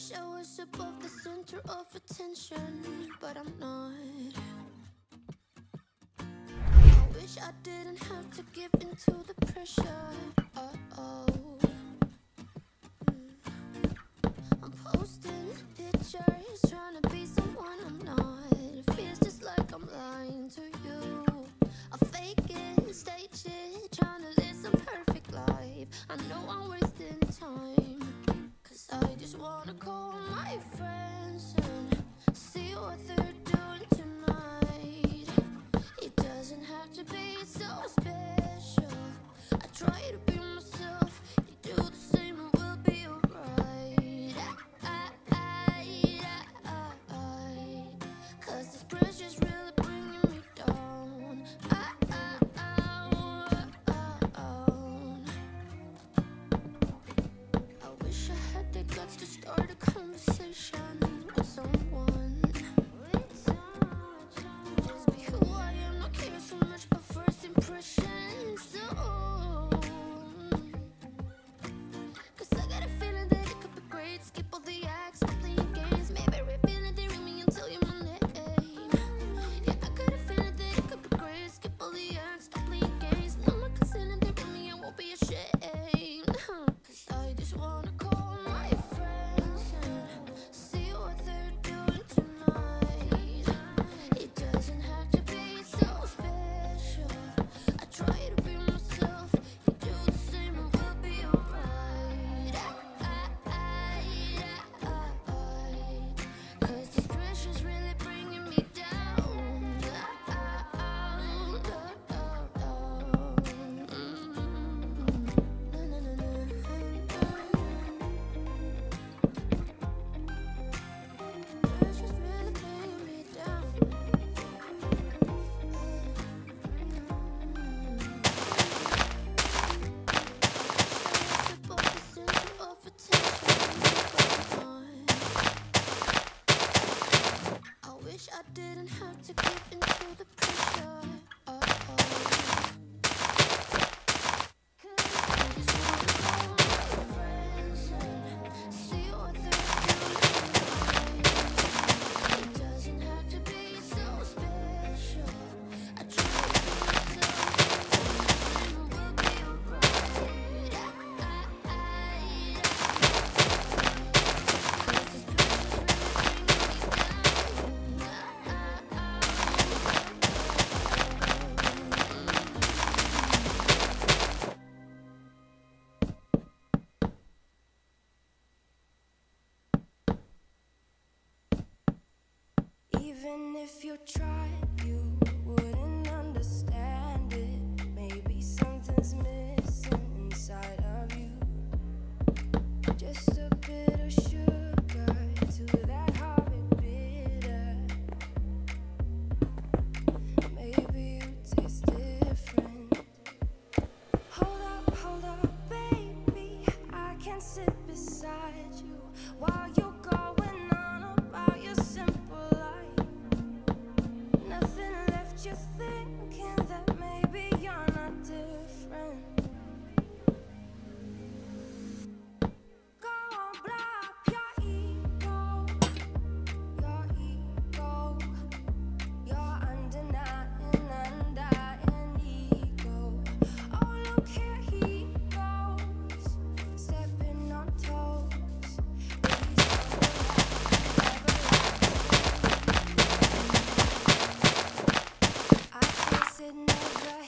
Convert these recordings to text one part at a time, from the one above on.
wish I was above the center of attention, but I'm not. I wish I didn't have to give in to the pressure. Uh oh. I'm posting pictures, trying to be someone I'm not. It feels just like I'm lying to you. I fake it, stage it, trying to live some perfect life. I know I'm wasting time, cause I just wanna. while you never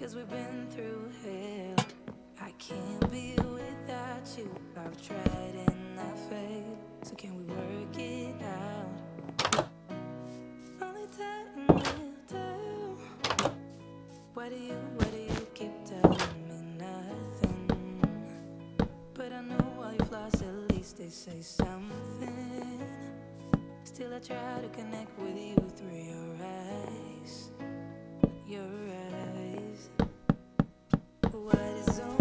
Cause we've been through hell. I can't be without you. I've tried and I failed. So can we work it out? Only time will tell. Why do you, why do you keep telling me nothing? But I know all your flaws at least they say something. Still I try to connect with you through your eyes. Your what is on